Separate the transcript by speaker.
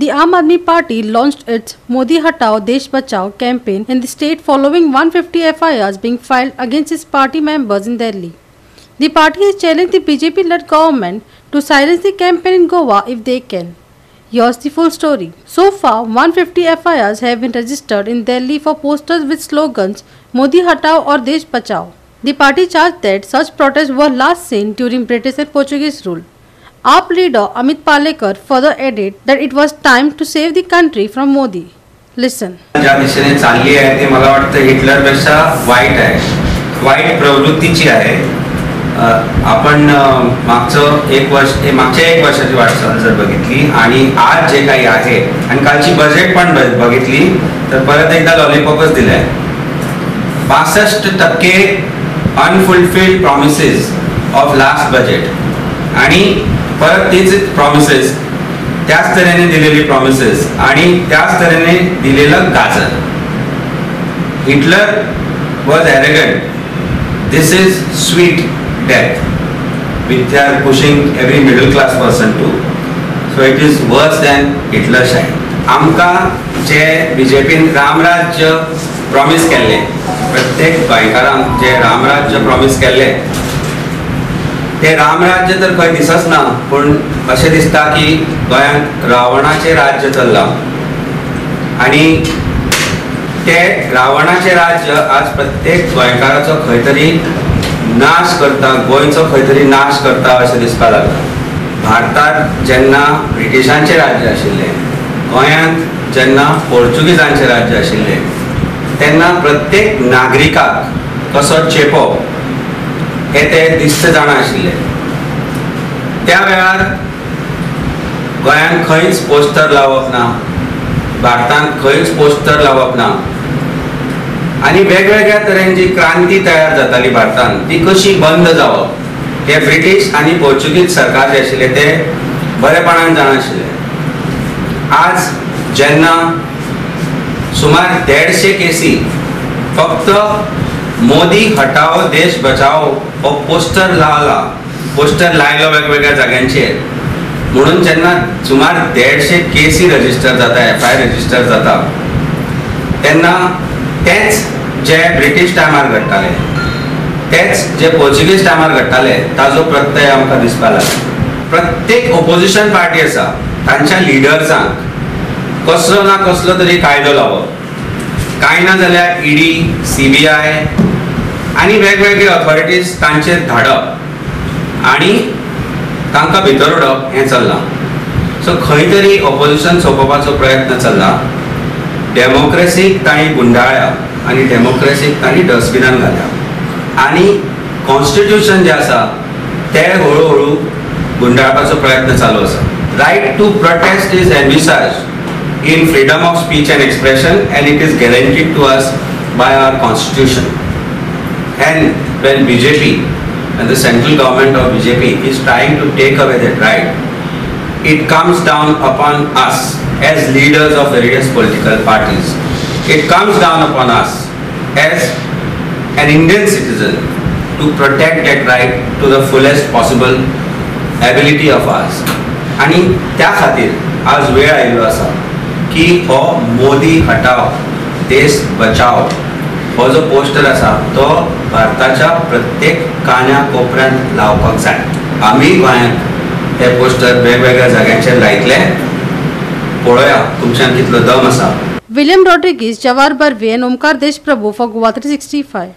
Speaker 1: The Aam Aadmi Party launched its Modi Hatao Desh Bachao campaign in the state following 150 FIRs being filed against its party members in Delhi. The party has challenged the BJP led government to silence the campaign in Goa if they can. Here's the full story. So far, 150 FIRs have been registered in Delhi for posters with slogans Modi Hatao or Desh Bachao. The party charged that such protests were last seen during British and Portuguese rule. आप leader Amit Palekar further added that it was time to save the country from Modi. Listen.
Speaker 2: ज्या दिशेने चालली आहे ते मला वाटतं हिटलरपेक्षा वाईट आहे वाईट प्रवृत्तीची आहे आपण मागचं एक वर्ष मागच्या एक वर्षाची वाटचाल जर बघितली आणि आज जे काही आहे आणि कालची बजेट पण बघितली तर परत एकदा लॉलीपॉपच दिलाय बासष्ट टक्के unfulfilled promises of last budget आणि परत तीच प्रॉमिसेस त्याच तऱ्हेने दिलेली प्रॉमिसेस आणि त्याच तऱ्हेने दिलेलं गाजर. Hitler was arrogant this is sweet death with they are pushing every middle class person to so it is worse than Hitler शाही आमकां जे बी जे पीन रामराज्य प्रॉमिस केल्लें प्रत्येक गोंयकारांक जे रामराज्य प्रॉमिस केल्लें हे रामराज्य तर खंय दिसच ना पूण अशें दिसता की गोंयांत रावणाचें राज्य चल्लां. आनी ते रावणाचें राज्य आज प्रत्येक गोंयकाराचो खंय तरी नाश करता गोंयचो खंय तरी नाश करता अशें दिसपाक लागला. भारतांत जेन्ना ब्रिटिशांचें राज्य आशिल्लें गोंयांत जेन्ना पोर्चुगीजांचें राज्य आशिल्लें तेन्ना प्रत्येक नागरिकाक कसो चेपो हे ते दिसता जाणा आशिल्ले. त्या वेळार गोंयांत खंयच पोस्टर लावप ना भारतांत खंयच पोस्टर लावप ना. आनी वेगवेगळ्या तरेन जी क्रांती तयार जाताली भारतांत ती कशी बंद जावप हे ब्रिटीश आनी पोर्चुगीज सरकार जे आशिल्ले ते बरेपणान जाणा आशिल्ले. आज जेन्ना सुमार देडशे केसी फक्त मोदी हटाओ देश बचाओ हो पोस्टर लावला पोस्टर लायलो वेगवेगळ्या जाग्यांचेर म्हणून जेन्ना सुमार देडशे केसी रजिस्टर जाता एफ आय रजिस्टर जाता तेन्ना तेच जे ब्रिटीश टायमार घडटाले तेच जे पोर्चुगीज टायमार घडटाले ताजो प्रत्यय आमकां दिसपाक लागला. प्रत्येक ओपोजिशन पार्टी आसा तांच्या लिडर्सांक कसलो ना कसलो तरी कायदो लावप. कांय ना जाल्यार ईडी सीबीआय आनी वेगवेगळे ऑथॉरिटीज तांचेर धाडप आनी तांकां भितर उडप हें चल्लां. सो खंय तरी ऑपोजिशन सोंपोवपाचो प्रयत्न चल्ला. डेमोक्रेसीक तांणी गुंडाळ्या आनी डेमोक्रेसीक तांणी डस्टबिनान घाल्या. आनी कॉन्स्टिट्यूशन जें आसा तें हळू हळू गुंडाळपाचो प्रयत्न चालू आसा. Right to protest is envisaged in freedom of speech and expression and it is guaranteed to us by our constitution And when BJP and the central government of BJP is trying to take away that right, it comes down upon us as leaders of various political parties. It comes down upon us as an Indian citizen to protect that right to the fullest possible ability of us. आणि त्या खातीर आज वेळ आयलो आसा की हो मोदी हटाव देश बचाव हो जो पोस्टर आसा तो भारताच्या प्रत्येक काण्या कोपऱ्यांत लावपाक जाय. आमी गोंयांत हे पोस्टर वेगवेगळ्या जाग्यांचेर लायतले. पळोवया तुमच्यान कितलो दम आसा.
Speaker 1: William जवार Jawar Barve and Omkar Deshprabhu for Goa 365.